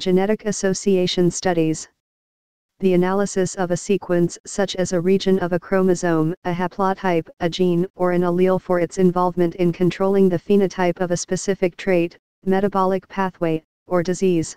Genetic association studies. The analysis of a sequence such as a region of a chromosome, a haplotype, a gene, or an allele for its involvement in controlling the phenotype of a specific trait, metabolic pathway, or disease.